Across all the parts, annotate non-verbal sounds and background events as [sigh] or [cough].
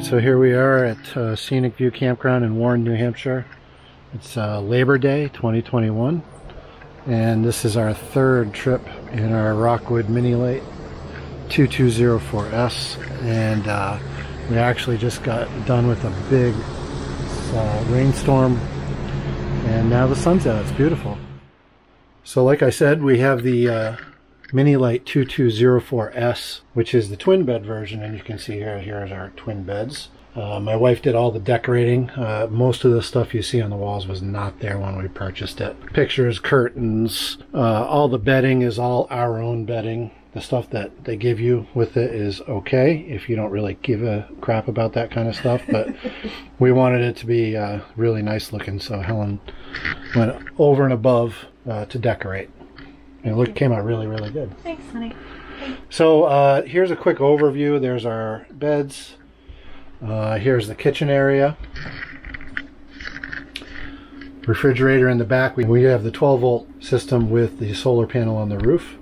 so here we are at uh, Scenic View Campground in Warren, New Hampshire. It's uh, Labor Day 2021, and this is our third trip in our Rockwood Mini Lite 2204S, and uh, we actually just got done with a big uh, rainstorm, and now the sun's out. It's beautiful. So, like I said, we have the Mini Lite 2204S, which is the twin bed version, and you can see here, here's our twin beds. Uh, my wife did all the decorating. Uh, most of the stuff you see on the walls was not there when we purchased it. Pictures, curtains, uh, all the bedding is all our own bedding. The stuff that they give you with it is okay if you don't really give a crap about that kind of stuff, but [laughs] we wanted it to be uh, really nice looking, so Helen went over and above uh, to decorate. It looked, came out really, really good. Thanks, honey. So uh, here's a quick overview. There's our beds. Uh, here's the kitchen area. Refrigerator in the back. We, we have the 12 volt system with the solar panel on the roof.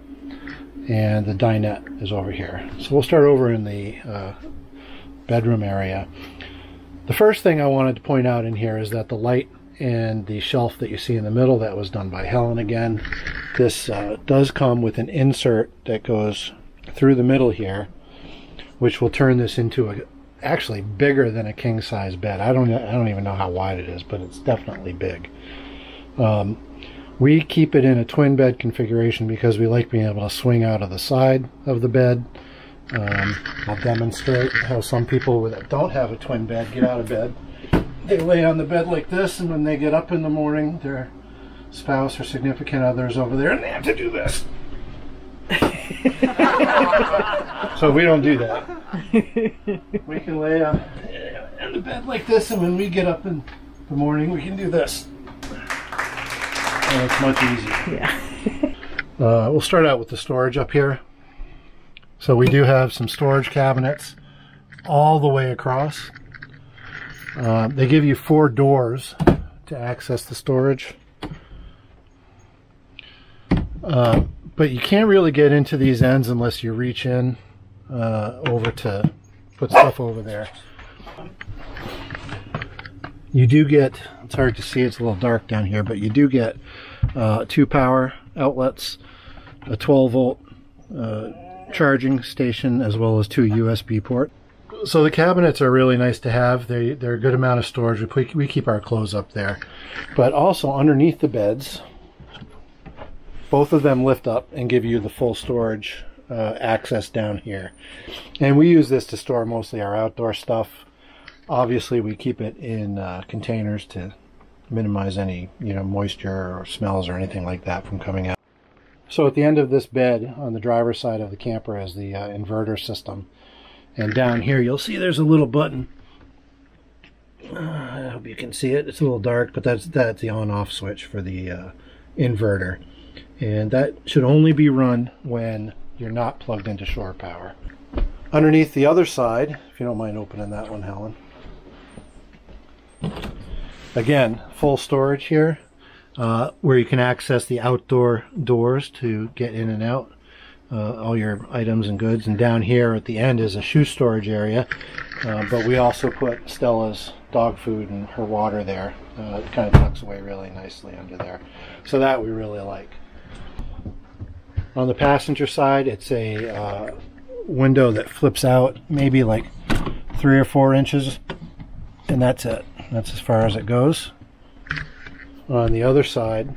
And the dinette is over here. So we'll start over in the uh, bedroom area. The first thing I wanted to point out in here is that the light and the shelf that you see in the middle that was done by Helen again. This uh, does come with an insert that goes through the middle here which will turn this into a actually bigger than a king size bed. I don't I don't even know how wide it is but it's definitely big. Um, we keep it in a twin bed configuration because we like being able to swing out of the side of the bed. Um, I'll demonstrate how some people that don't have a twin bed get out of bed they lay on the bed like this, and when they get up in the morning, their spouse or significant other is over there, and they have to do this. [laughs] so we don't do that. We can lay on, on the bed like this, and when we get up in the morning, we can do this. And it's much easier. Yeah. Uh, we'll start out with the storage up here. So we do have some storage cabinets all the way across. Uh, they give you four doors to access the storage. Uh, but you can't really get into these ends unless you reach in uh, over to put stuff over there. You do get, it's hard to see, it's a little dark down here, but you do get uh, two power outlets, a 12 volt uh, charging station, as well as two USB ports so the cabinets are really nice to have. They they're a good amount of storage. We we keep our clothes up there, but also underneath the beds, both of them lift up and give you the full storage uh, access down here. And we use this to store mostly our outdoor stuff. Obviously, we keep it in uh, containers to minimize any you know moisture or smells or anything like that from coming out. So at the end of this bed on the driver's side of the camper is the uh, inverter system. And down here, you'll see there's a little button. Uh, I hope you can see it. It's a little dark, but that's that's the on-off switch for the uh, inverter. And that should only be run when you're not plugged into shore power. Underneath the other side, if you don't mind opening that one, Helen. Again, full storage here, uh, where you can access the outdoor doors to get in and out uh, all your items and goods. And down here at the end is a shoe storage area. Uh, but we also put Stella's dog food and her water there. Uh, it kind of tucks away really nicely under there. So that we really like. On the passenger side, it's a uh, window that flips out maybe like three or four inches. And that's it. That's as far as it goes. On the other side,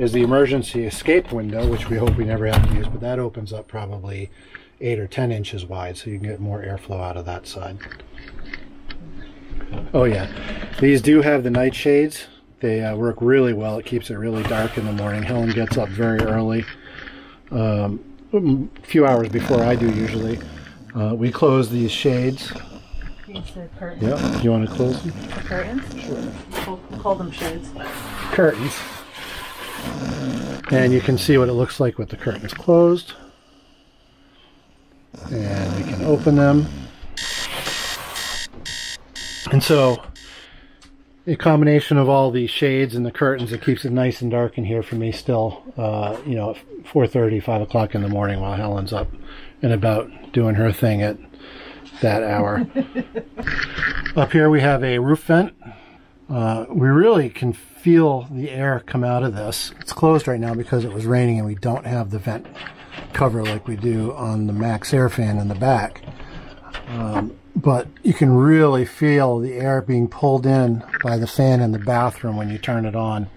is the emergency escape window, which we hope we never have to use, but that opens up probably 8 or 10 inches wide, so you can get more airflow out of that side. Oh yeah, these do have the night shades. They uh, work really well. It keeps it really dark in the morning. Helen gets up very early, um, a few hours before I do usually. Uh, we close these shades. Yeah, you want to close them? The curtains? Sure. We'll call them shades. Curtains. And you can see what it looks like with the curtains closed. And we can open them. And so a combination of all the shades and the curtains it keeps it nice and dark in here for me still uh, you know 4.30 5 o'clock in the morning while helen's up and about doing her thing at that hour. [laughs] Up here we have a roof vent. Uh, we really can feel the air come out of this. It's closed right now because it was raining and we don't have the vent cover like we do on the MaxxAir fan in the back. Um, but you can really feel the air being pulled in by the fan in the bathroom when you turn it on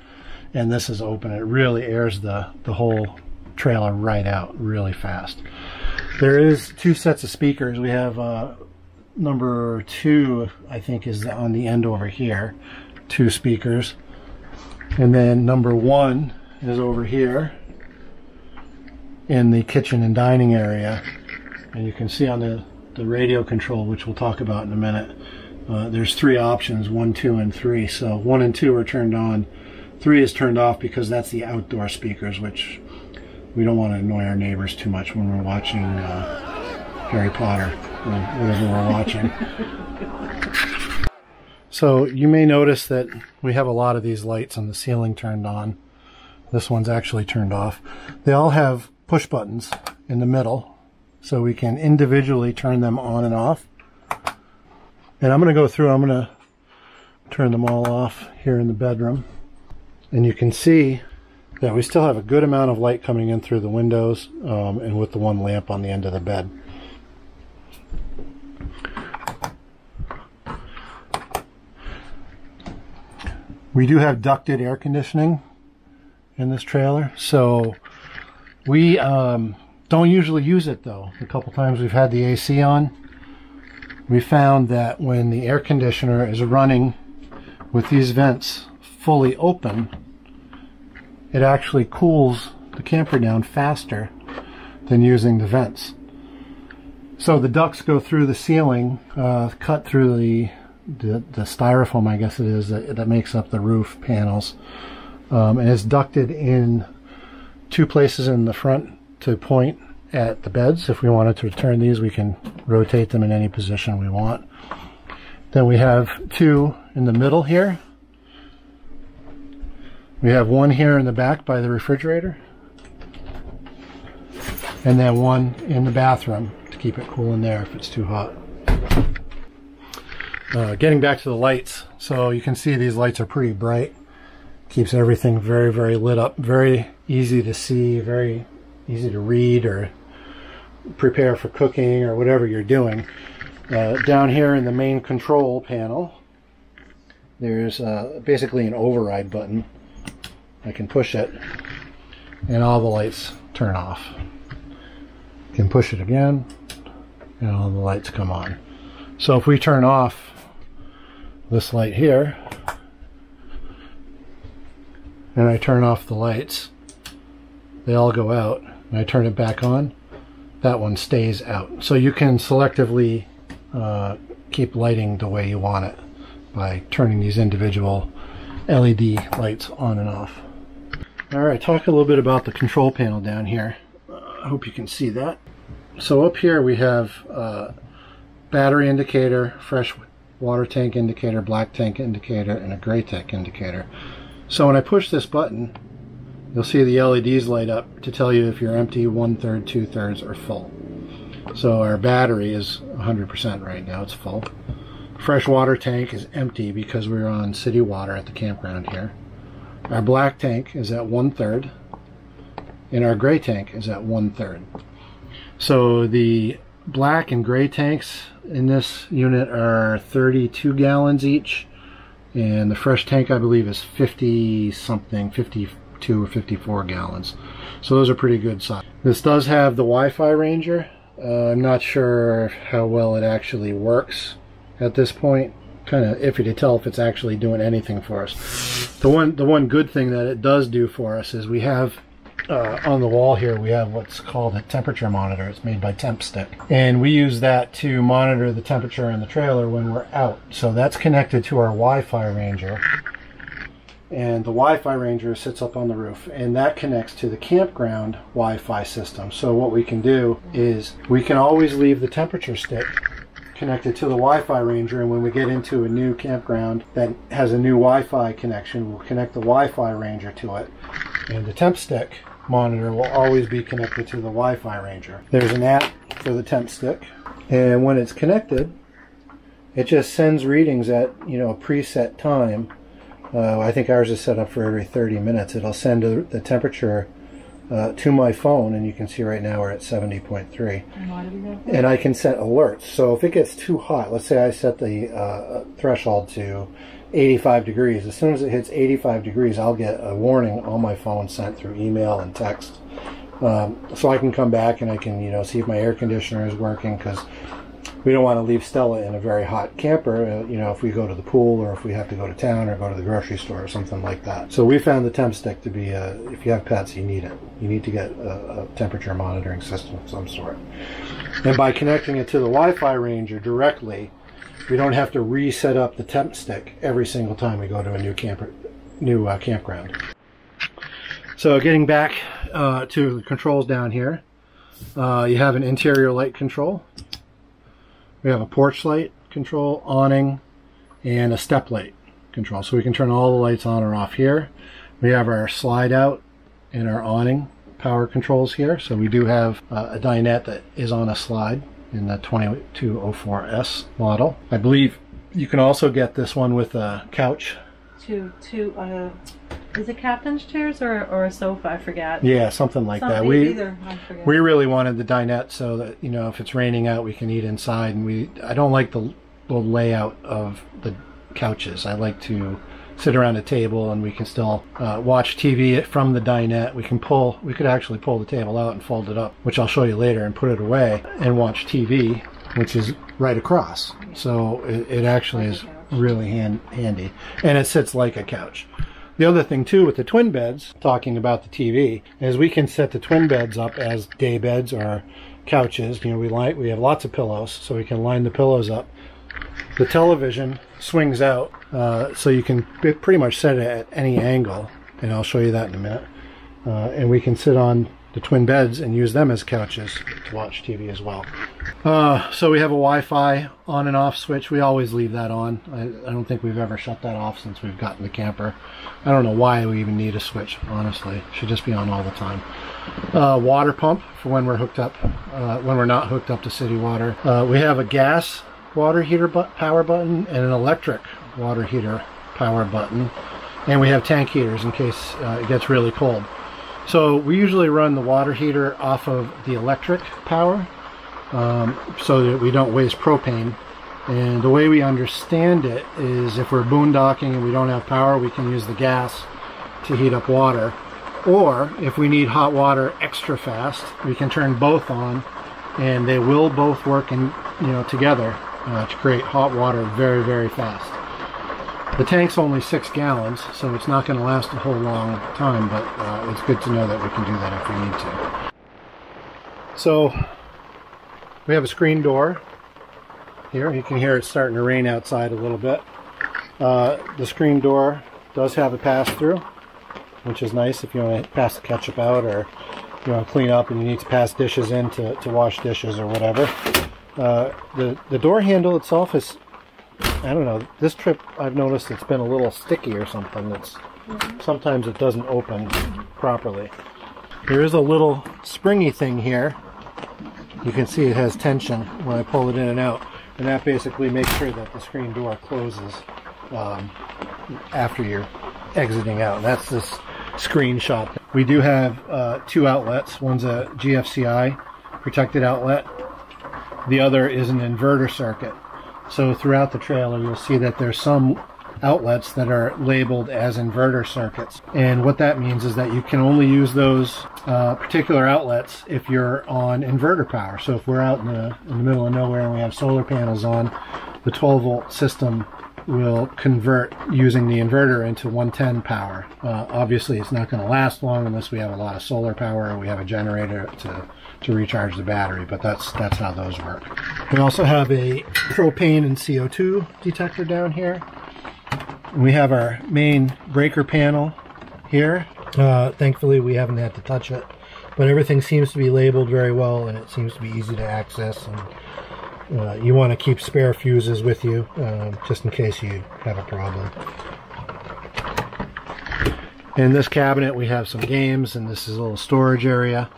and this is open. It really airs the, the whole trailer right out really fast. There is two sets of speakers. We have uh, number two, I think, is on the end over here. Two speakers. And then number one is over here in the kitchen and dining area. And you can see on the, the radio control, which we'll talk about in a minute, uh, there's three options, one, two, and three. So one and two are turned on. Three is turned off because that's the outdoor speakers, which we don't want to annoy our neighbors too much when we're watching uh, Harry Potter or whatever we're watching. [laughs] So you may notice that we have a lot of these lights on the ceiling turned on. This one's actually turned off. They all have push buttons in the middle so we can individually turn them on and off. And I'm going to go through, I'm going to turn them all off here in the bedroom. And you can see that we still have a good amount of light coming in through the windows um, and with the one lamp on the end of the bed. We do have ducted air conditioning in this trailer, so we um, don't usually use it though. A couple times we've had the AC on. We found that when the air conditioner is running with these vents fully open, it actually cools the camper down faster than using the vents. So the ducts go through the ceiling, uh, cut through the, the, the styrofoam, I guess it is, that, that makes up the roof panels, um, and it's ducted in two places in the front to point at the beds. If we wanted to turn these, we can rotate them in any position we want. Then we have two in the middle here we have one here in the back by the refrigerator. And then one in the bathroom to keep it cool in there if it's too hot. Uh, getting back to the lights. So you can see these lights are pretty bright. Keeps everything very, very lit up. Very easy to see, very easy to read or prepare for cooking or whatever you're doing. Uh, down here in the main control panel, there's uh, basically an override button I can push it and all the lights turn off. Can push it again and all the lights come on. So if we turn off this light here and I turn off the lights, they all go out and I turn it back on, that one stays out. So you can selectively uh, keep lighting the way you want it by turning these individual LED lights on and off. Alright, talk a little bit about the control panel down here. Uh, I hope you can see that. So up here we have uh, battery indicator, fresh water tank indicator, black tank indicator, and a gray tank indicator. So when I push this button, you'll see the LEDs light up to tell you if you're empty, one-third, two-thirds, or full. So our battery is 100% right now, it's full. Fresh water tank is empty because we're on city water at the campground here. Our black tank is at one third, and our gray tank is at one third. So the black and gray tanks in this unit are 32 gallons each, and the fresh tank I believe is 50 something, 52 or 54 gallons. So those are pretty good size. This does have the Wi-Fi Ranger. Uh, I'm not sure how well it actually works at this point kind of iffy to tell if it's actually doing anything for us. The one, the one good thing that it does do for us is we have uh, on the wall here we have what's called a temperature monitor. It's made by TempStick, and we use that to monitor the temperature in the trailer when we're out. So that's connected to our Wi-Fi Ranger, and the Wi-Fi Ranger sits up on the roof, and that connects to the campground Wi-Fi system. So what we can do is we can always leave the temperature stick connected to the Wi-Fi Ranger and when we get into a new campground that has a new Wi-Fi connection, we'll connect the Wi-Fi Ranger to it. And the temp stick monitor will always be connected to the Wi-Fi Ranger. There's an app for the temp stick And when it's connected, it just sends readings at you know a preset time. Uh, I think ours is set up for every 30 minutes. It'll send the temperature uh, to my phone, and you can see right now we're at 70.3. And why do we have And I can set alerts. So if it gets too hot, let's say I set the uh, threshold to 85 degrees. As soon as it hits 85 degrees, I'll get a warning on my phone sent through email and text. Um, so I can come back and I can, you know, see if my air conditioner is working because we don't want to leave Stella in a very hot camper, uh, you know, if we go to the pool or if we have to go to town or go to the grocery store or something like that. So we found the temp stick to be, uh, if you have pets, you need it. You need to get a, a temperature monitoring system of some sort. And by connecting it to the Wi-Fi Ranger directly, we don't have to reset up the temp stick every single time we go to a new camper, new uh, campground. So getting back uh, to the controls down here, uh, you have an interior light control. We have a porch light control, awning, and a step light control. So we can turn all the lights on or off here. We have our slide out and our awning power controls here. So we do have uh, a dinette that is on a slide in the 2204S model. I believe you can also get this one with a couch. Two two uh is it captain's chairs or, or a sofa? I forget. Yeah, something like that. We either I forget. we really wanted the dinette so that you know if it's raining out we can eat inside and we I don't like the, the layout of the couches. I like to sit around a table and we can still uh, watch TV from the dinette. We can pull we could actually pull the table out and fold it up, which I'll show you later and put it away and watch TV, which is right across. So it, it actually is really hand, handy and it sits like a couch. The other thing too with the twin beds, talking about the TV, is we can set the twin beds up as day beds or couches. You know, we like we have lots of pillows, so we can line the pillows up. The television swings out, uh, so you can pretty much set it at any angle, and I'll show you that in a minute. Uh, and we can sit on the twin beds and use them as couches to watch TV as well. Uh, so we have a Wi-Fi on and off switch. We always leave that on. I, I don't think we've ever shut that off since we've gotten the camper. I don't know why we even need a switch, honestly. It should just be on all the time. Uh, water pump for when we're hooked up, uh, when we're not hooked up to city water. Uh, we have a gas water heater power button and an electric water heater power button. And we have tank heaters in case uh, it gets really cold. So we usually run the water heater off of the electric power um, so that we don't waste propane. And the way we understand it is if we're boondocking and we don't have power, we can use the gas to heat up water. Or if we need hot water extra fast, we can turn both on and they will both work in, you know, together uh, to create hot water very, very fast. The tank's only six gallons, so it's not going to last a whole long time, but uh, it's good to know that we can do that if we need to. So we have a screen door here. You can hear it starting to rain outside a little bit. Uh, the screen door does have a pass-through, which is nice if you want to pass the ketchup out or you want to clean up and you need to pass dishes in to, to wash dishes or whatever. Uh, the, the door handle itself is I don't know. This trip, I've noticed it's been a little sticky or something. That's sometimes it doesn't open properly. There is a little springy thing here. You can see it has tension when I pull it in and out, and that basically makes sure that the screen door closes um, after you're exiting out. And that's this screenshot. We do have uh, two outlets. One's a GFCI protected outlet. The other is an inverter circuit. So throughout the trailer, you'll see that there's some outlets that are labeled as inverter circuits. And what that means is that you can only use those uh, particular outlets if you're on inverter power. So if we're out in the, in the middle of nowhere and we have solar panels on, the 12 volt system will convert using the inverter into 110 power. Uh, obviously, it's not going to last long unless we have a lot of solar power or we have a generator to to recharge the battery, but that's that's how those work. We also have a propane and CO2 detector down here. We have our main breaker panel here. Uh, thankfully, we haven't had to touch it, but everything seems to be labeled very well, and it seems to be easy to access. And uh, you want to keep spare fuses with you, uh, just in case you have a problem. In this cabinet, we have some games, and this is a little storage area.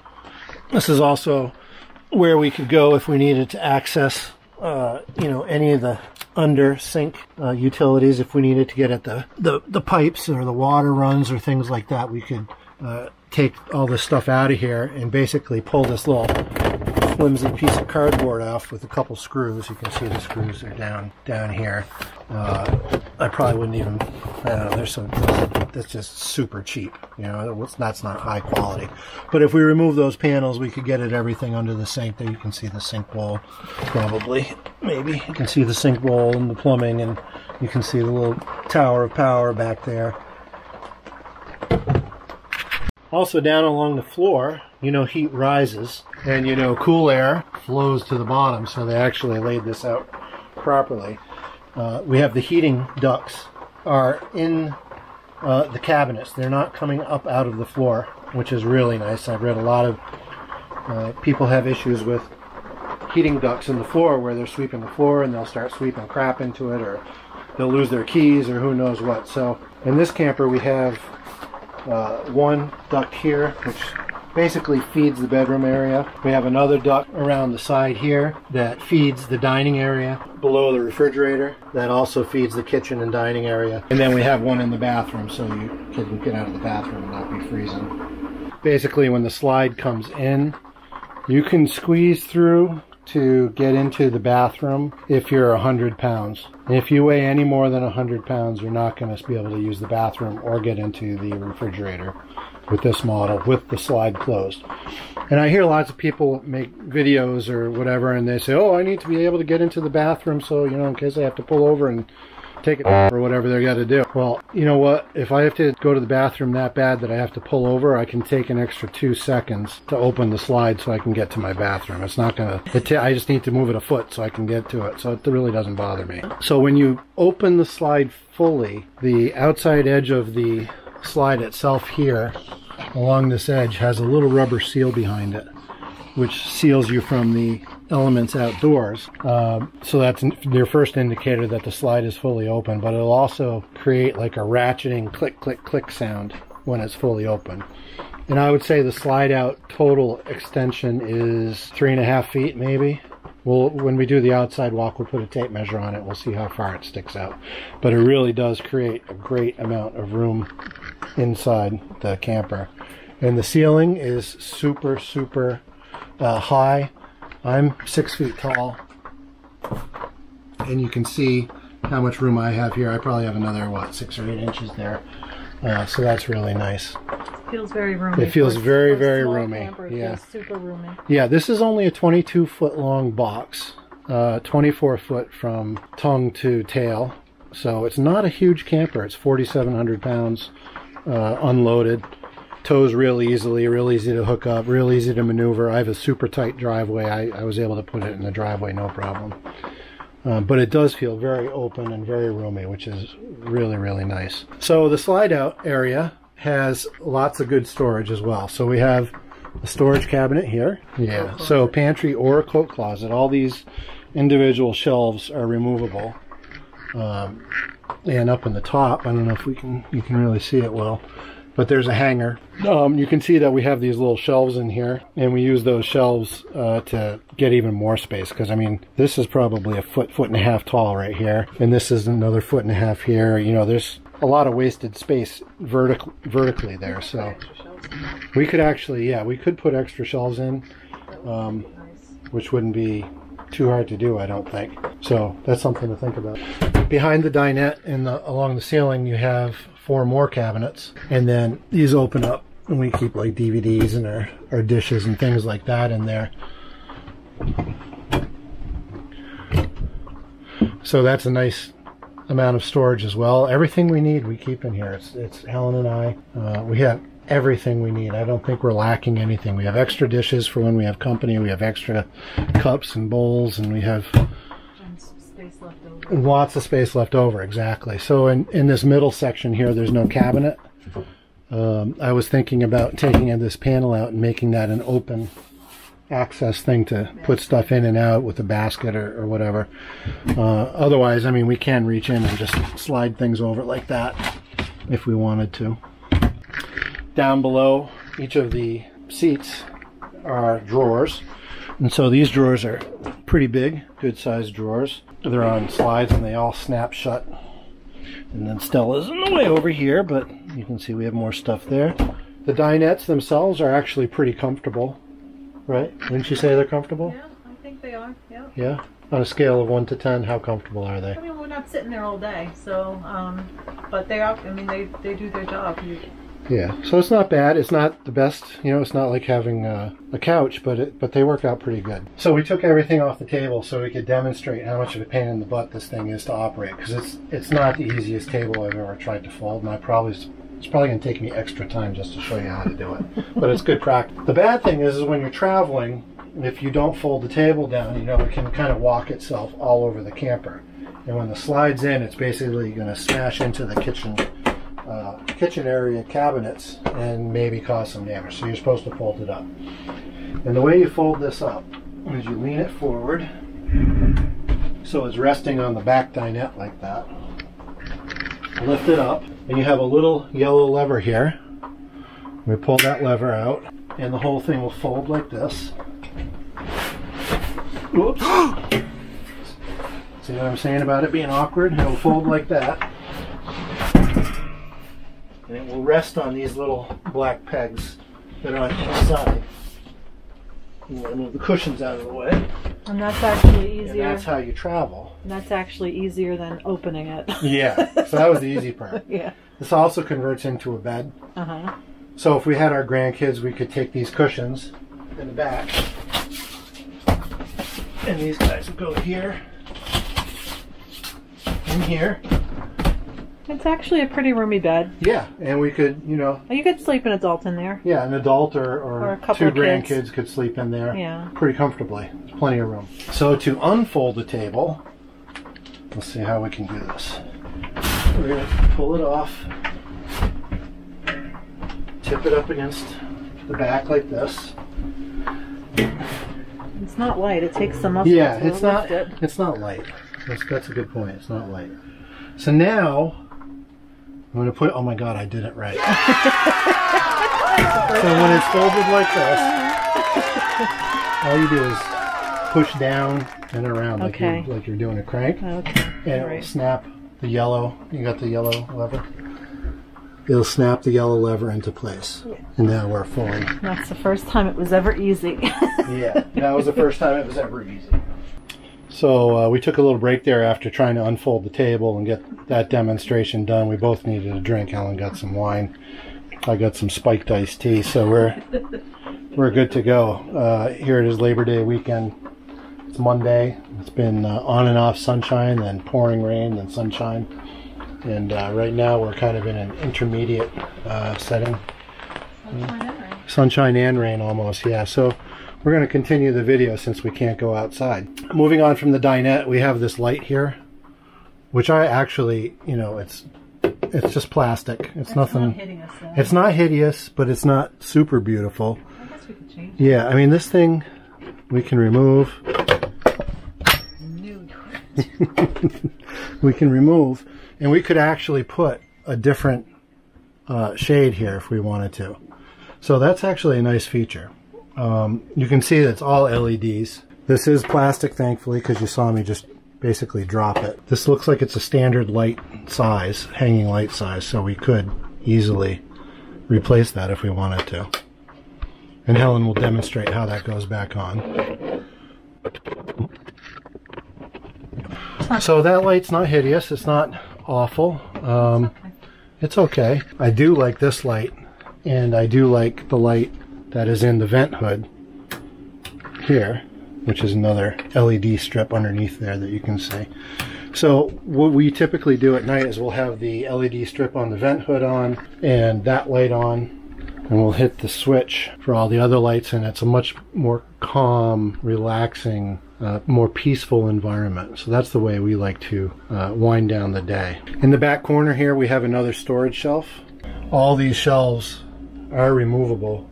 This is also where we could go if we needed to access, uh, you know, any of the under sink uh, utilities. If we needed to get at the, the, the pipes or the water runs or things like that, we could uh, take all this stuff out of here and basically pull this little flimsy piece of cardboard off with a couple screws. You can see the screws are down down here. Uh, I probably wouldn't even. I don't know. There's some. That's just super cheap. You know, that's not high quality. But if we remove those panels, we could get at everything under the sink. There, you can see the sink bowl. Probably, maybe you can see the sink bowl and the plumbing, and you can see the little tower of power back there. Also down along the floor, you know, heat rises and, you know, cool air flows to the bottom. So they actually laid this out properly. Uh, we have the heating ducts are in uh, the cabinets. They're not coming up out of the floor, which is really nice. I've read a lot of uh, people have issues with heating ducts in the floor where they're sweeping the floor and they'll start sweeping crap into it or they'll lose their keys or who knows what. So in this camper we have uh, one duct here, which basically feeds the bedroom area. We have another duct around the side here that feeds the dining area below the refrigerator. That also feeds the kitchen and dining area. And then we have one in the bathroom so you can get out of the bathroom and not be freezing. Basically, when the slide comes in, you can squeeze through to get into the bathroom if you're 100 pounds. If you weigh any more than 100 pounds, you're not going to be able to use the bathroom or get into the refrigerator with this model with the slide closed. And I hear lots of people make videos or whatever and they say, oh, I need to be able to get into the bathroom so, you know, in case I have to pull over and take it or whatever they got to do. Well, you know what? If I have to go to the bathroom that bad that I have to pull over, I can take an extra two seconds to open the slide so I can get to my bathroom. It's not going to, I just need to move it a foot so I can get to it. So it really doesn't bother me. So when you open the slide fully, the outside edge of the slide itself here along this edge has a little rubber seal behind it which seals you from the elements outdoors. Uh, so that's your first indicator that the slide is fully open, but it'll also create like a ratcheting click, click, click sound when it's fully open. And I would say the slide out total extension is three and a half feet maybe. Well, when we do the outside walk, we'll put a tape measure on it. We'll see how far it sticks out. But it really does create a great amount of room inside the camper. And the ceiling is super, super uh, high. I'm six feet tall. And you can see how much room I have here. I probably have another, what, six or eight inches there. Uh, so that's really nice. Feels very roomy. It feels very, very roomy. Camper, yeah. super roomy. Yeah, this is only a 22 foot long box, uh, 24 foot from tongue to tail. So it's not a huge camper. It's 4,700 pounds uh, unloaded tows real easily, real easy to hook up, real easy to maneuver. I have a super tight driveway. I, I was able to put it in the driveway, no problem. Uh, but it does feel very open and very roomy, which is really, really nice. So the slide out area has lots of good storage as well. So we have a storage cabinet here. Yeah. So pantry or a coat closet. All these individual shelves are removable. Um, and up in the top, I don't know if we can you can really see it well but there's a hanger. Um, you can see that we have these little shelves in here, and we use those shelves uh, to get even more space, because, I mean, this is probably a foot, foot and a half tall right here, and this is another foot and a half here. You know, there's a lot of wasted space vertic vertically there, so we could actually, yeah, we could put extra shelves in, um, which wouldn't be too hard to do, I don't think. So that's something to think about. Behind the dinette and the, along the ceiling, you have four more cabinets. And then these open up and we keep like DVDs and our, our dishes and things like that in there. So that's a nice amount of storage as well. Everything we need we keep in here. It's, it's Helen and I. Uh, we have everything we need. I don't think we're lacking anything. We have extra dishes for when we have company. We have extra cups and bowls and we have Lots of space left over, exactly. So in, in this middle section here, there's no cabinet. Um, I was thinking about taking this panel out and making that an open access thing to put stuff in and out with a basket or, or whatever. Uh, otherwise, I mean, we can reach in and just slide things over like that if we wanted to. Down below each of the seats are drawers And so these drawers are pretty big, good sized drawers. They're on slides and they all snap shut. And then Stella's in the way over here, but you can see we have more stuff there. The dinettes themselves are actually pretty comfortable, right? Wouldn't you say they're comfortable? Yeah, I think they are. Yeah. Yeah. On a scale of one to ten, how comfortable are they? I mean, we're not sitting there all day, so, um, but they are, I mean, they, they do their job. You, Yeah. So it's not bad. It's not the best. You know, it's not like having uh, a couch, but it, but they work out pretty good. So we took everything off the table so we could demonstrate how much of a pain in the butt this thing is to operate because it's it's not the easiest table I've ever tried to fold, and I probably it's probably going to take me extra time just to show you how to do it. but it's good practice. The bad thing is, is when you're traveling, if you don't fold the table down, you know, it can kind of walk itself all over the camper. And when the slide's in, it's basically going to smash into the kitchen uh, kitchen area cabinets and maybe cause some damage. So you're supposed to fold it up. And the way you fold this up is you lean it forward so it's resting on the back dinette like that. Lift it up, and you have a little yellow lever here. We pull that lever out, and the whole thing will fold like this. Whoops. [gasps] See what I'm saying about it being awkward? It'll fold like that. And it will rest on these little black pegs that are on each side. You want to move the cushions out of the way, and that's actually and easier. that's how you travel. And that's actually easier than opening it. Yeah, [laughs] so that was the easy part. yeah. This also converts into a bed. Uh huh. So if we had our grandkids, we could take these cushions in the back, and these guys would go here, in here. It's actually a pretty roomy bed. Yeah, and we could, you know, You could sleep an adult in there. yeah, an adult or, or, Or a couple two of kids. grandkids could sleep in there Yeah. pretty comfortably. There's plenty of room. So to unfold the table, let's see how we can do this. We're going to pull it off, tip it up against the back like this. It's not light. It takes some muscle Yeah, it's not. it. It's not light. That's, that's a good point. It's not light. So now I'm going to put. Oh my God, I did it right. so when it's folded like this, all you do is push down and around like Okay. you like you're doing a crank, Okay. and it will Right. snap the yellow. You got the yellow lever. It'll snap the yellow lever into place, and now we're fully. That's the first time it was ever easy. Yeah, that was the first time it was ever easy. So uh, we took a little break there after trying to unfold the table and get that demonstration done. We both needed a drink. Helen got some wine. I got some spiked iced tea. So we're we're good to go. Uh, here it is Labor Day weekend. It's Monday. It's been uh, on and off sunshine, then pouring rain, then sunshine. And uh, right now we're kind of in an intermediate uh, setting sunshine and rain almost yeah so we're going to continue the video since we can't go outside. Moving on from the dinette we have this light here which i actually you know it's it's just plastic. It's nothing hitting us it's not hideous but it's not super beautiful. I guess we could change yeah i mean this thing we can remove. [laughs] We can remove and we could actually put a different uh, shade here if we wanted to. So that's actually a nice feature um, you can see it's all LEDs this is plastic thankfully because you saw me just basically drop it this looks like it's a standard light size hanging light size so we could easily replace that if we wanted to and Helen will demonstrate how that goes back on So that light's not hideous. It's not awful. Um, it's okay. I do like this light, and I do like the light that is in the vent hood here, which is another LED strip underneath there that you can see. So what we typically do at night is we'll have the LED strip on the vent hood on and that light on and we'll hit the switch for all the other lights and it's a much more calm, relaxing, uh, more peaceful environment. So that's the way we like to uh, wind down the day. In the back corner here we have another storage shelf. All these shelves are removable,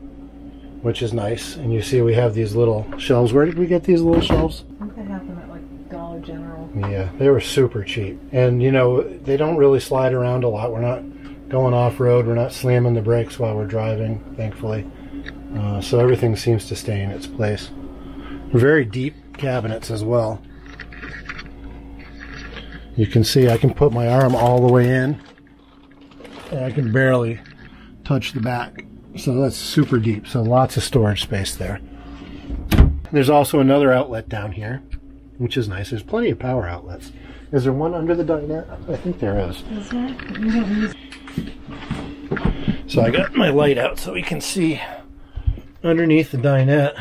which is nice. And you see we have these little shelves. Where did we get these little shelves? I think they have them at like Dollar General. Yeah, they were super cheap. And you know, they don't really slide around a lot. We're not going off road, we're not slamming the brakes while we're driving, thankfully. Uh, so everything seems to stay in its place. Very deep cabinets as well. You can see I can put my arm all the way in and I can barely touch the back. So that's super deep. So lots of storage space there. There's also another outlet down here, which is nice. There's plenty of power outlets. Is there one under the dinette? I think there is. Is there? You don't use So I got my light out so we can see underneath the dinette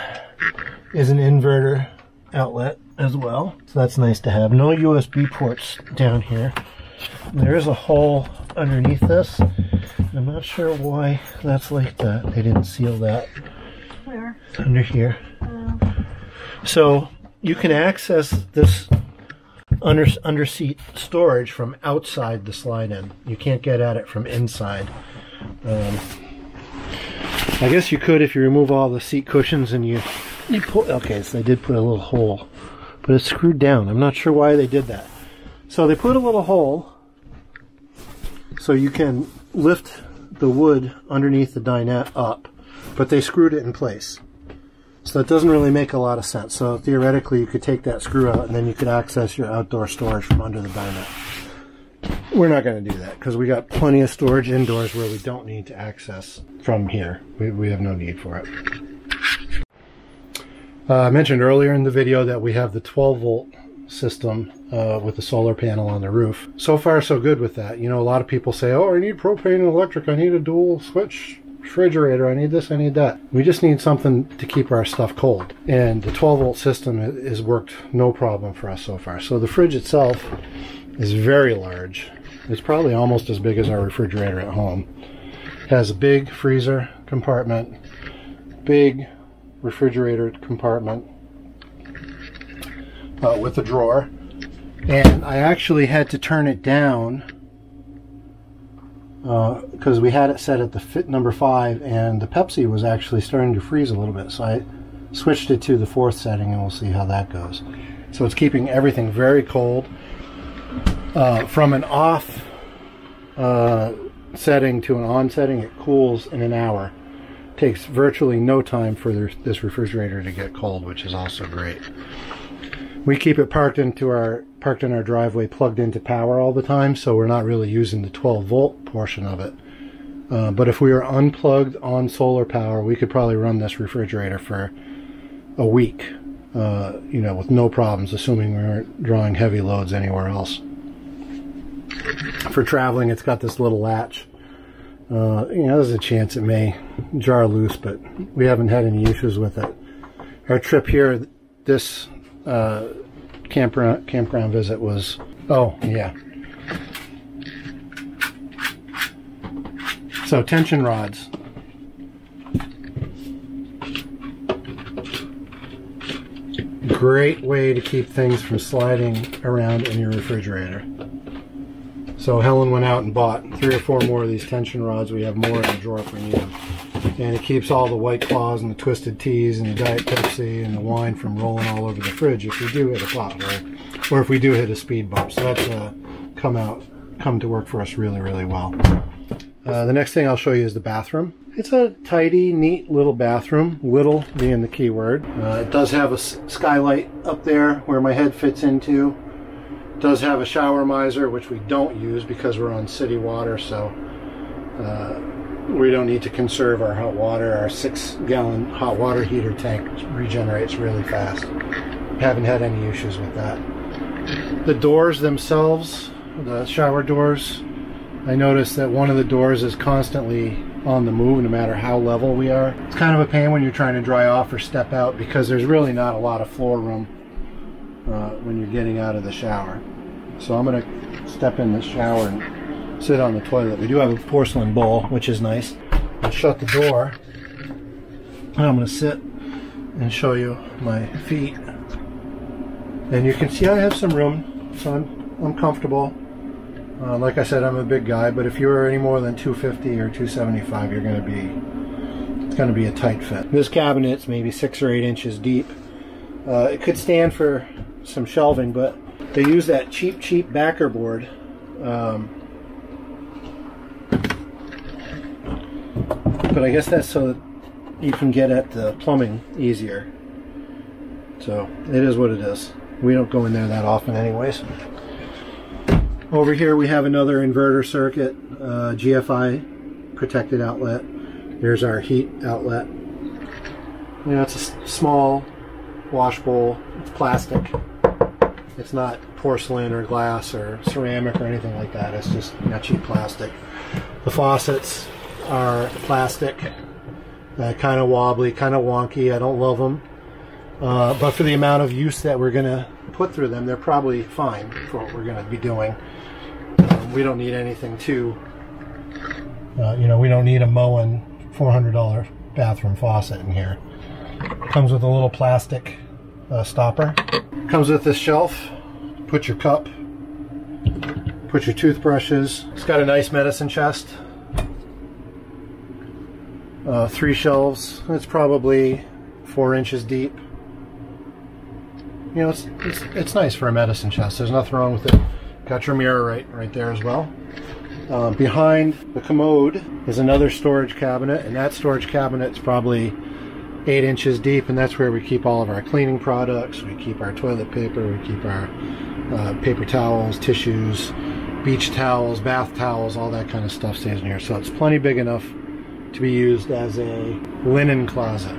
is an inverter outlet as well. So that's nice to have. No USB ports down here. There is a hole underneath this. I'm not sure why that's like that. They didn't seal that Where? under here. Uh, So you can access this under under seat storage from outside the slide in. You can't get at it from inside. Um, I guess you could if you remove all the seat cushions and you you pull. Okay, so they did put a little hole, but it's screwed down. I'm not sure why they did that. So they put a little hole so you can lift the wood underneath the dinette up, but they screwed it in place. So it doesn't really make a lot of sense. So theoretically, you could take that screw out and then you could access your outdoor storage from under the dinette. We're not going to do that because we got plenty of storage indoors where we don't need to access from here. We, we have no need for it. Uh, I mentioned earlier in the video that we have the 12 volt system uh, with a solar panel on the roof. So far, so good with that. You know, a lot of people say, "Oh, I need propane and electric. I need a dual switch refrigerator. I need this. I need that." We just need something to keep our stuff cold, and the 12 volt system has worked no problem for us so far. So the fridge itself is very large. It's probably almost as big as our refrigerator at home. has a big freezer compartment, big refrigerator compartment uh, with a drawer. And I actually had to turn it down because we had it set at the fit number five, and the Pepsi was actually starting to freeze a little bit. So I switched it to the fourth setting, and we'll see how that goes. So it's keeping everything very cold. Uh, from an off uh, setting to an on setting, it cools in an hour. Takes virtually no time for this refrigerator to get cold, which is also great. We keep it parked into our parked in our driveway, plugged into power all the time, so we're not really using the 12 volt portion of it. Uh, but if we were unplugged on solar power, we could probably run this refrigerator for a week, uh, you know, with no problems, assuming we weren't drawing heavy loads anywhere else. For traveling, it's got this little latch. Uh, you know, there's a chance it may jar loose, but we haven't had any issues with it. Our trip here, this uh, campground campground visit was oh yeah. So tension rods. Great way to keep things from sliding around in your refrigerator. So Helen went out and bought three or four more of these tension rods. We have more in the drawer if we need them. And it keeps all the white claws and the twisted teas and the Diet Pepsi and the wine from rolling all over the fridge if we do hit a pothole or if we do hit a speed bump. So that's uh, come out, come to work for us really, really well. Uh, the next thing I'll show you is the bathroom. It's a tidy, neat little bathroom, little being the key word. Uh, it does have a skylight up there where my head fits into does have a shower miser, which we don't use because we're on city water, so uh, we don't need to conserve our hot water. Our six gallon hot water heater tank regenerates really fast. Haven't had any issues with that. The doors themselves, the shower doors, I noticed that one of the doors is constantly on the move no matter how level we are. It's kind of a pain when you're trying to dry off or step out because there's really not a lot of floor room uh, when you're getting out of the shower. So I'm going to step in the shower and sit on the toilet. We do have a porcelain bowl, which is nice. I'll shut the door. And I'm going to sit and show you my feet. And you can see I have some room, so I'm, I'm comfortable. Uh, like I said, I'm a big guy, but if you're any more than 250 or 275, you're going to be, it's going to be a tight fit. This cabinet's maybe six or eight inches deep. Uh, it could stand for some shelving, but they use that cheap, cheap backer board. Um, but I guess that's so that you can get at the plumbing easier. So it is what it is. We don't go in there that often anyways. Over here we have another inverter circuit, uh, GFI protected outlet. Here's our heat outlet. You know, it's a small wash bowl. It's plastic. It's not porcelain or glass or ceramic or anything like that. It's just know, cheap plastic. The faucets are plastic, uh, kind of wobbly, kind of wonky. I don't love them. Uh, but for the amount of use that we're going to put through them, they're probably fine for what we're going to be doing. Um, we don't need anything too, uh, you know, we don't need a Moen $400 bathroom faucet in here. Comes with a little plastic uh, stopper. Comes with this shelf. Put your cup. Put your toothbrushes. It's got a nice medicine chest. Uh, three shelves. It's probably four inches deep. You know, it's, it's it's nice for a medicine chest. There's nothing wrong with it. Got your mirror right right there as well. Uh, behind the commode is another storage cabinet, and that storage cabinet is probably eight inches deep, and that's where we keep all of our cleaning products. We keep our toilet paper, we keep our uh, paper towels, tissues, beach towels, bath towels, all that kind of stuff stays in here. So it's plenty big enough to be used as a linen closet.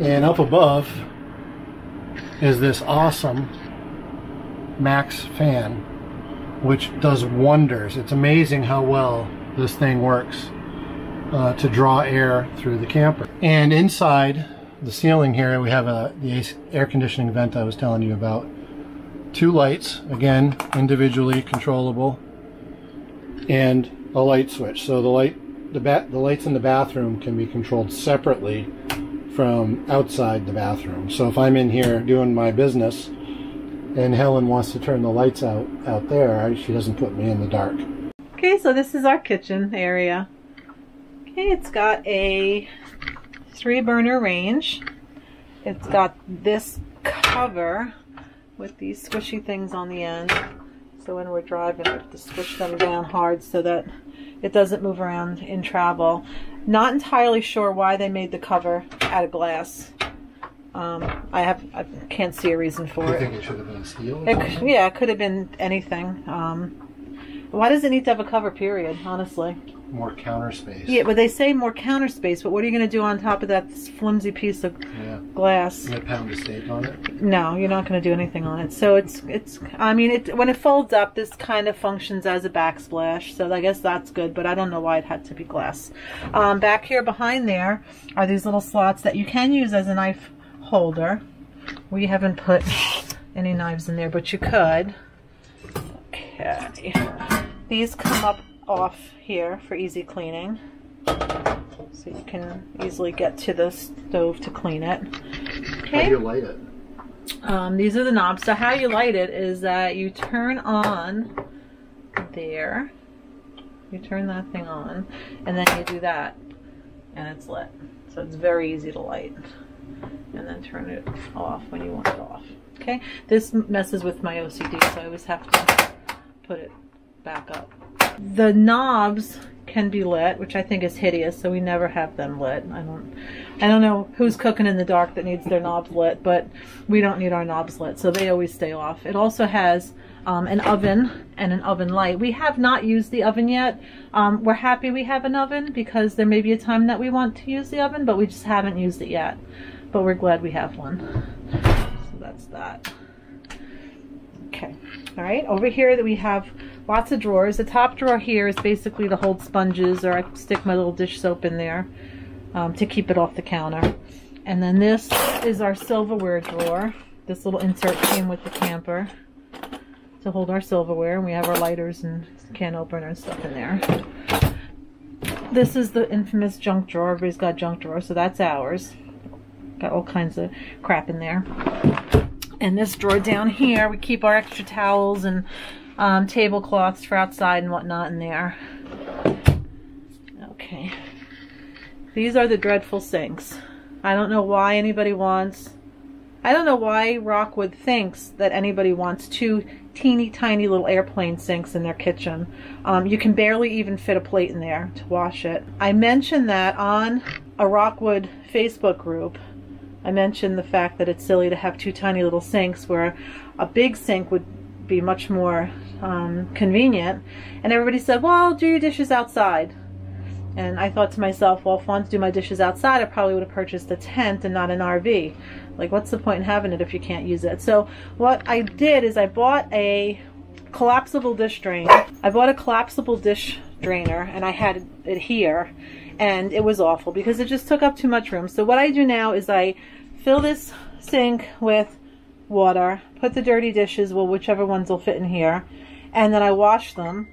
And up above is this awesome Max fan, which does wonders. It's amazing how well this thing works uh, to draw air through the camper. And inside the ceiling here, we have a, the air conditioning vent I was telling you about. Two lights, again, individually controllable, and a light switch. So the light, the, the lights in the bathroom can be controlled separately from outside the bathroom. So if I'm in here doing my business and Helen wants to turn the lights out out there, she doesn't put me in the dark. Okay, so this is our kitchen area. Okay, it's got a three burner range. It's got this cover with these squishy things on the end. So when we're driving, we have to squish them down hard so that it doesn't move around in travel. Not entirely sure why they made the cover out of glass. Um, I have I can't see a reason for you it. think it should have been steel? It, yeah, it could have been anything. Um, why does it need to have a cover? Period. Honestly. More counter space. Yeah, but they say more counter space. But what are you going to do on top of that flimsy piece of Yeah. glass? You pound a stake on it? No, you're not going to do anything on it. So it's it's. I mean, it when it folds up, this kind of functions as a backsplash. So I guess that's good. But I don't know why it had to be glass. Um, back here behind there are these little slots that you can use as a knife holder. We haven't put any knives in there, but you could. Okay. These come up off here for easy cleaning. So you can easily get to the stove to clean it. How do you light it? Um, these are the knobs. So how you light it is that you turn on there. You turn that thing on, and then you do that, and it's lit. So it's very easy to light. And then turn it off when you want it off. Okay? This messes with my OCD, so I always have to put it back up. The knobs can be lit, which I think is hideous, so we never have them lit. I don't I don't know who's cooking in the dark that needs their knobs lit, but we don't need our knobs lit, so they always stay off. It also has um, an oven and an oven light. We have not used the oven yet. Um, we're happy we have an oven because there may be a time that we want to use the oven, but we just haven't used it yet. But we're glad we have one. So that's that. Okay. All right. Over here that we have lots of drawers. The top drawer here is basically to hold sponges or I stick my little dish soap in there um, to keep it off the counter. And then this is our silverware drawer. This little insert came with the camper to hold our silverware. And we have our lighters and can opener and stuff in there. This is the infamous junk drawer. Everybody's got junk drawer, so that's ours. Got all kinds of crap in there. And this drawer down here, we keep our extra towels and um, tablecloths for outside and whatnot in there. Okay. These are the dreadful sinks. I don't know why anybody wants I don't know why Rockwood thinks that anybody wants two teeny tiny little airplane sinks in their kitchen. Um, you can barely even fit a plate in there to wash it. I mentioned that on a Rockwood Facebook group. I mentioned the fact that it's silly to have two tiny little sinks where a big sink would be much more um, convenient. And everybody said, well, do your dishes outside. And I thought to myself, well, if I wanted to do my dishes outside, I probably would have purchased a tent and not an RV. Like, what's the point in having it if you can't use it? So what I did is I bought a collapsible dish drain. I bought a collapsible dish drainer and I had it here and it was awful because it just took up too much room. So what I do now is I fill this sink with water, put the dirty dishes, well, whichever ones will fit in here, and then I wash them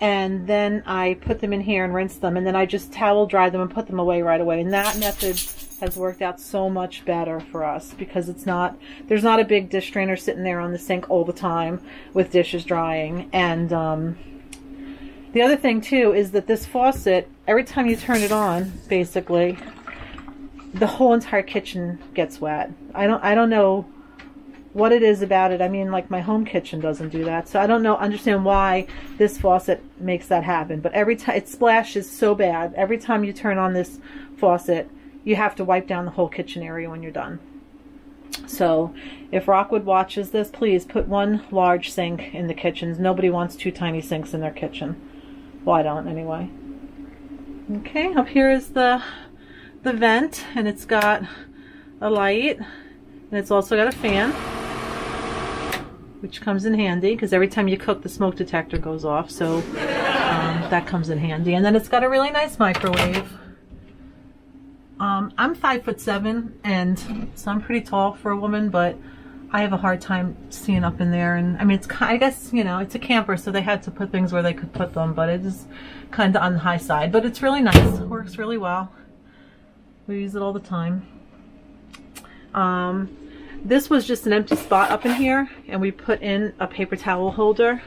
and then I put them in here and rinse them and then I just towel dry them and put them away right away. And that method has worked out so much better for us because it's not there's not a big dish drainer sitting there on the sink all the time with dishes drying. And um, the other thing too is that this faucet every time you turn it on basically the whole entire kitchen gets wet. I don't I don't know what it is about it. I mean, like my home kitchen doesn't do that. So I don't know, understand why this faucet makes that happen. But every time, it splashes so bad. Every time you turn on this faucet, you have to wipe down the whole kitchen area when you're done. So if Rockwood watches this, please put one large sink in the kitchens. Nobody wants two tiny sinks in their kitchen. Well, I don't anyway. Okay, up here is the the vent, and it's got a light, and it's also got a fan which comes in handy because every time you cook the smoke detector goes off so um, that comes in handy. And then it's got a really nice microwave. Um, I'm five foot seven and so I'm pretty tall for a woman but I have a hard time seeing up in there. And I mean it's I guess you know it's a camper so they had to put things where they could put them but it is kind of on the high side. But it's really nice. It works really well. We use it all the time. Um, this was just an empty spot up in here and we put in a paper towel holder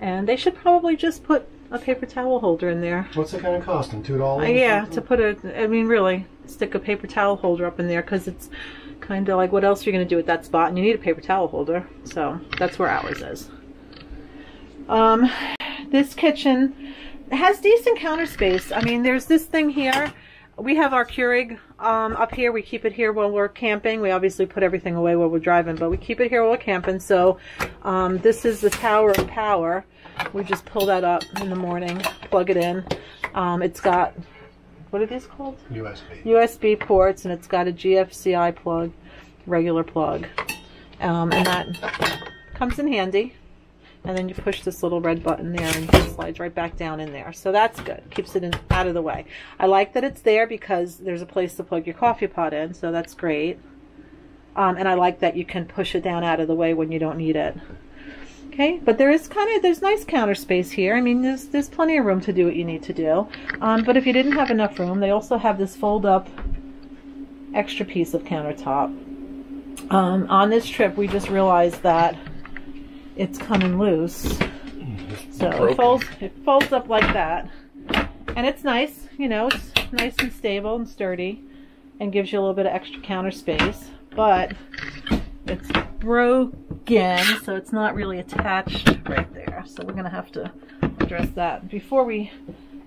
and they should probably just put a paper towel holder in there. What's it going to cost them? Two dollars? Uh, yeah, to put a, I mean really, stick a paper towel holder up in there because it's kind of like what else are you going to do at that spot and you need a paper towel holder. So that's where ours is. Um, this kitchen has decent counter space. I mean there's this thing here we have our Keurig um, up here. We keep it here while we're camping. We obviously put everything away while we're driving, but we keep it here while we're camping. So um, this is the tower of power. We just pull that up in the morning, plug it in. Um, it's got, what are these called? USB. USB ports, and it's got a GFCI plug, regular plug. Um, and that comes in handy and then you push this little red button there and it slides right back down in there. So that's good. Keeps it in, out of the way. I like that it's there because there's a place to plug your coffee pot in, so that's great. Um, and I like that you can push it down out of the way when you don't need it. Okay, but there is kind of, there's nice counter space here. I mean, there's, there's plenty of room to do what you need to do. Um, but if you didn't have enough room, they also have this fold up extra piece of countertop. Um, on this trip, we just realized that it's coming loose. So it folds, it folds up like that. And it's nice, you know, it's nice and stable and sturdy and gives you a little bit of extra counter space. But it's broken, so it's not really attached right there. So we're going to have to address that before we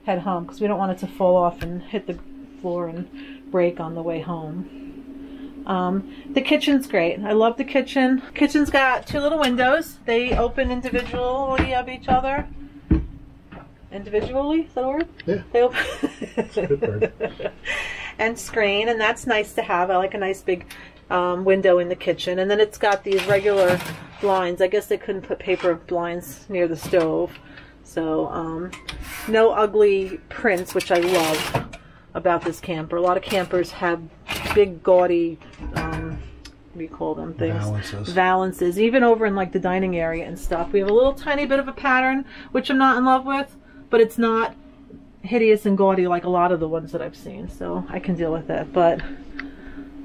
head home because we don't want it to fall off and hit the floor and break on the way home. Um, the kitchen's great. I love the kitchen. Kitchen's got two little windows. They open individually of each other. Individually, is that a word? Yeah. They open [laughs] and screen, and that's nice to have. I like a nice big um, window in the kitchen. And then it's got these regular blinds. I guess they couldn't put paper blinds near the stove. So, um, no ugly prints, which I love about this camper. A lot of campers have big gaudy um, what do you call them things Valances. valances even over in like the dining area and stuff we have a little tiny bit of a pattern which i'm not in love with but it's not hideous and gaudy like a lot of the ones that i've seen so i can deal with it but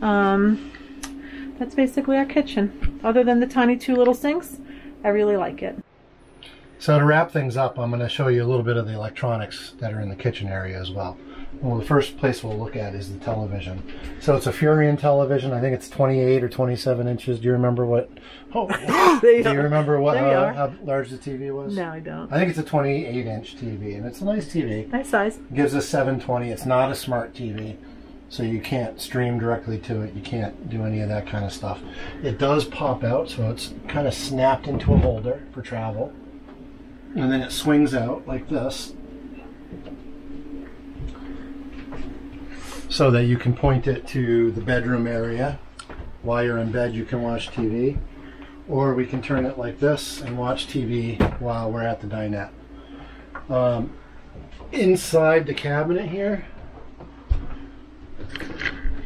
um that's basically our kitchen other than the tiny two little sinks i really like it So to wrap things up, I'm going to show you a little bit of the electronics that are in the kitchen area as well. Well, the first place we'll look at is the television. So it's a Furrion television. I think it's 28 or 27 inches. Do you remember what? [gasps] Oh, [laughs] [laughs] There you do you remember what uh, how large the TV was? No, I don't. I think it's a 28 inch TV, and it's a nice TV. Nice size. It gives us 720. It's not a smart TV, so you can't stream directly to it. You can't do any of that kind of stuff. It does pop out, so it's kind of snapped into a holder for travel, and then it swings out like this, so that you can point it to the bedroom area. While you're in bed, you can watch TV, or we can turn it like this and watch TV while we're at the dinette. Um, inside the cabinet here,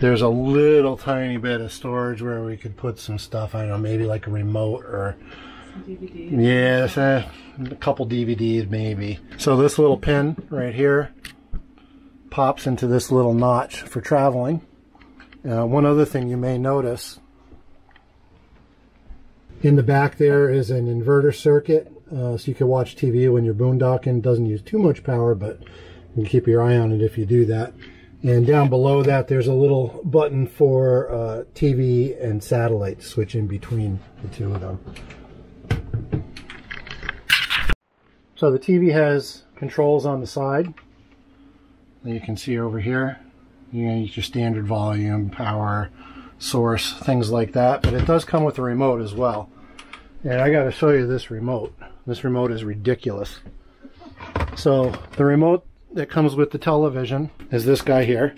there's a little tiny bit of storage where we could put some stuff. I don't know, maybe like a remote or DVD. yes, eh, a couple DVDs maybe. So this little pin right here pops into this little notch for traveling. Uh, one other thing you may notice in the back there is an inverter circuit, uh, so you can watch TV when you're boondocking. Doesn't use too much power, but you can keep your eye on it if you do that. And down below that, there's a little button for uh, TV and satellite switch in between the two of them. So the TV has controls on the side that you can see over here. You know, your standard volume, power, source, things like that. But it does come with a remote as well. And I got to show you this remote. This remote is ridiculous. So the remote that comes with the television is this guy here.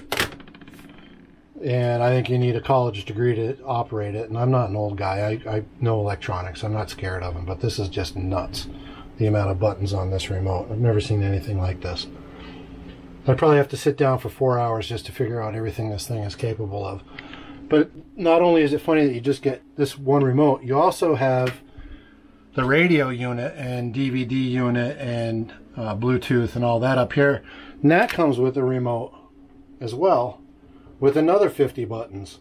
And I think you need a college degree to operate it. And I'm not an old guy. I, I know electronics. I'm not scared of them. But this is just nuts. The amount of buttons on this remote. I've never seen anything like this. I'd probably have to sit down for four hours just to figure out everything this thing is capable of. But not only is it funny that you just get this one remote, you also have the radio unit and DVD unit and uh, Bluetooth and all that up here. And that comes with a remote as well with another 50 buttons.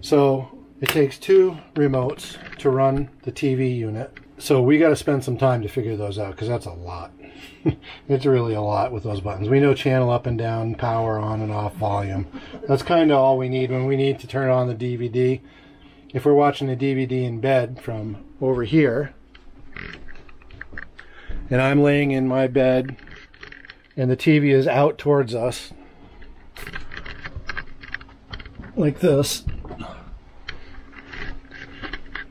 So it takes two remotes to run the TV unit. So we got to spend some time to figure those out because that's a lot. [laughs] it's really a lot with those buttons. We know channel up and down, power on and off, volume. That's kind of all we need when we need to turn on the DVD. If we're watching the DVD in bed from over here, and I'm laying in my bed, and the TV is out towards us, like this,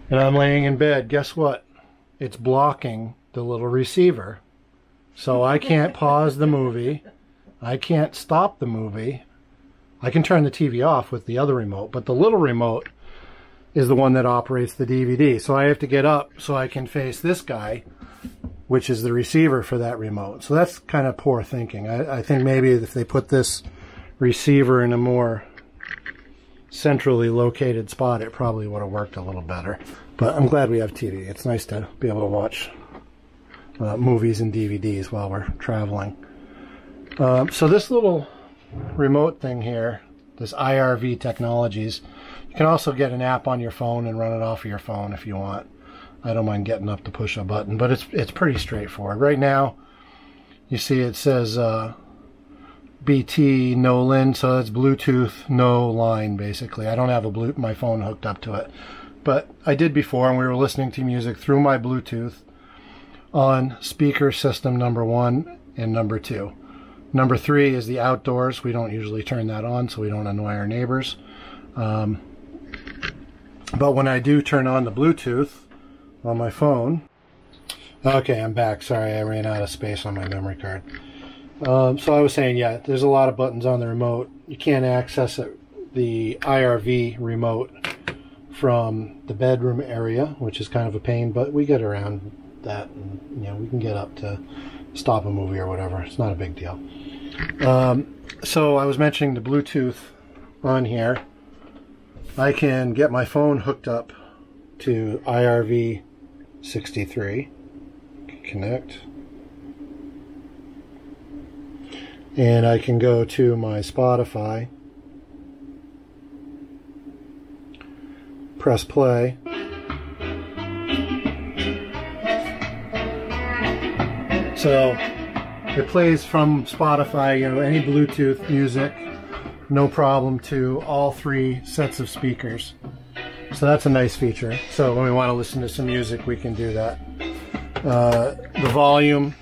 and I'm laying in bed, guess what? It's blocking the little receiver. So I can't pause the movie. I can't stop the movie. I can turn the TV off with the other remote, but the little remote is the one that operates the DVD. So I have to get up so I can face this guy, which is the receiver for that remote. So that's kind of poor thinking. I, I think maybe if they put this receiver in a more centrally located spot, it probably would have worked a little better. But I'm glad we have TV. It's nice to be able to watch uh, movies and DVDs while we're traveling. Um, so this little remote thing here, this IRV Technologies, you can also get an app on your phone and run it off of your phone if you want. I don't mind getting up to push a button, but it's it's pretty straightforward. Right now, you see it says uh, BT no LIN, so that's Bluetooth no line basically. I don't have a blue my phone hooked up to it, but I did before, and we were listening to music through my Bluetooth on speaker system number one and number two. Number three is the outdoors. We don't usually turn that on, so we don't annoy our neighbors. Um, but when I do turn on the Bluetooth on my phone, okay, I'm back. Sorry, I ran out of space on my memory card. Um, so I was saying, yeah, there's a lot of buttons on the remote. You can't access it, the IRV remote from the bedroom area, which is kind of a pain, but we get around that. And, you know, we can get up to stop a movie or whatever. It's not a big deal. Um, so I was mentioning the Bluetooth on here. I can get my phone hooked up to IRV 63. Connect. And I can go to my Spotify. Press play. So it plays from Spotify, you know, any Bluetooth music, no problem to all three sets of speakers. So that's a nice feature. So when we want to listen to some music, we can do that. Uh, the volume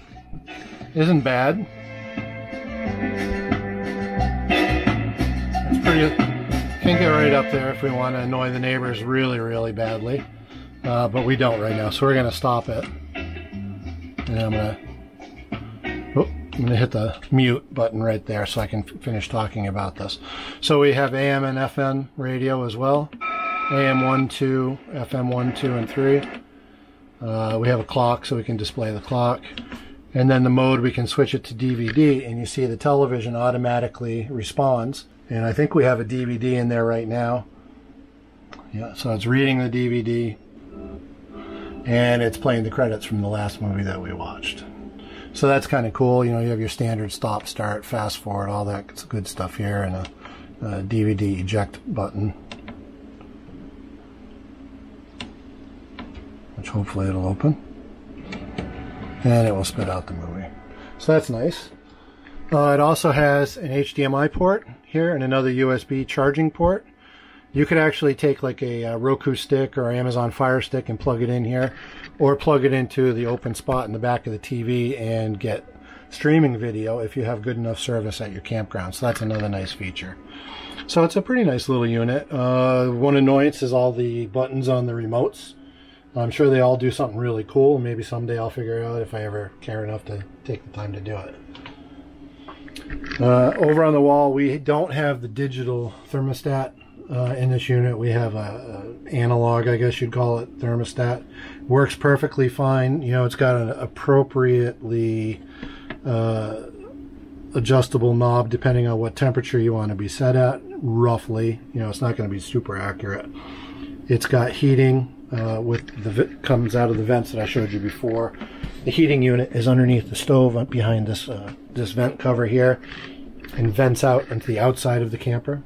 isn't bad. It's pretty, can get right up there if we want to annoy the neighbors really, really badly. Uh, but we don't right now, so we're going to stop it. And I'm going to I'm going to hit the mute button right there so I can finish talking about this. So we have AM and FM radio as well. AM 1, 2, FM 1, 2, and 3. Uh, we have a clock so we can display the clock. And then the mode, we can switch it to DVD, and you see the television automatically responds. And I think we have a DVD in there right now. Yeah, so it's reading the DVD, and it's playing the credits from the last movie that we watched. So that's kind of cool. You know, you have your standard stop, start, fast forward, all that good stuff here, and a, a DVD eject button. Which hopefully it'll open. And it will spit out the movie. So that's nice. Uh, it also has an HDMI port here and another USB charging port. You could actually take like a, a, Roku stick or Amazon Fire Stick and plug it in here, or plug it into the open spot in the back of the TV and get streaming video if you have good enough service at your campground. So that's another nice feature. So it's a pretty nice little unit. Uh, one annoyance is all the buttons on the remotes. I'm sure they all do something really cool. And maybe someday I'll figure out if I ever care enough to take the time to do it. Uh, over on the wall, we don't have the digital thermostat uh, in this unit. We have a, a, analog, I guess you'd call it, thermostat. Works perfectly fine. You know, it's got an appropriately uh, adjustable knob depending on what temperature you want to be set at, roughly. You know, it's not going to be super accurate. It's got heating uh, with the comes out of the vents that I showed you before. The heating unit is underneath the stove behind this uh, this vent cover here, and vents out into the outside of the camper.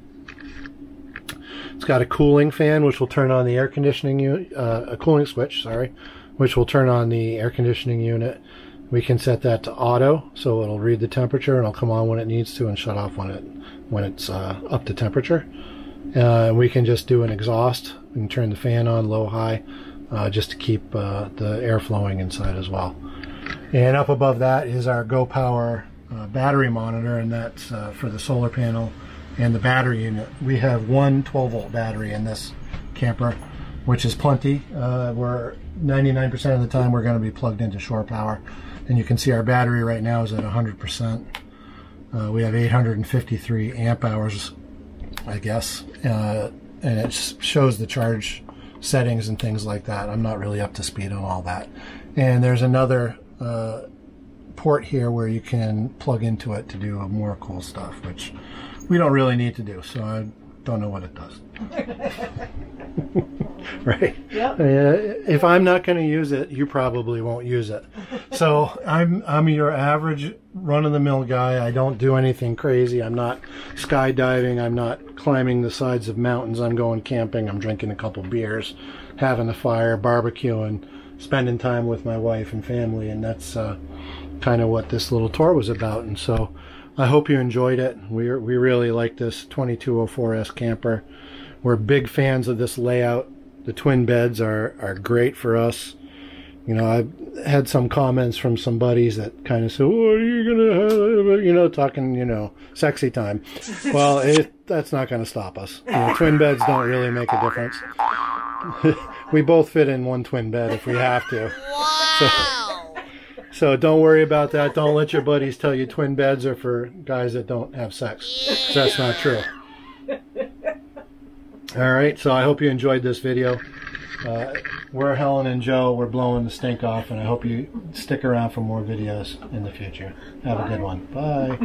It's got a cooling fan, which will turn on the air conditioning unit, uh, a cooling switch, sorry, which will turn on the air conditioning unit. We can set that to auto, so it'll read the temperature and it'll come on when it needs to and shut off when it when it's uh, up to temperature. Uh, we can just do an exhaust and turn the fan on low high uh, just to keep uh, the air flowing inside as well. And up above that is our Go Power uh, battery monitor and that's uh, for the solar panel and the battery unit. We have one 12 volt battery in this camper which is plenty. Uh, we're 99% of the time we're going to be plugged into shore power and you can see our battery right now is at 100%. we have 853 amp hours I guess, uh, and it shows the charge settings and things like that. I'm not really up to speed on all that. And there's another uh, port here where you can plug into it to do more cool stuff, which we don't really need to do, so I don't know what it does. [laughs] right? Yep. Uh, if I'm not going to use it, you probably won't use it. [laughs] so I'm I'm your average run-of-the-mill guy. I don't do anything crazy. I'm not skydiving. I'm not climbing the sides of mountains. I'm going camping. I'm drinking a couple beers, having a fire, barbecuing, spending time with my wife and family, and that's uh, kind of what this little tour was about. And so I hope you enjoyed it. We we really like this 2204S camper. We're big fans of this layout. The twin beds are, are great for us. You know, I've had some comments from some buddies that kind of say, "What are you gonna have?" You know, talking, you know, sexy time. [laughs] well, it, that's not going to stop us. You know, twin beds don't really make a difference. [laughs] we both fit in one twin bed if we have to. Wow. So, so don't worry about that. Don't let your buddies tell you twin beds are for guys that don't have sex. That's not true. All right, so I hope you enjoyed this video. Uh, we're Helen and Joe. We're blowing the stink off, and I hope you stick around for more videos in the future. Have Bye. a good one. Bye.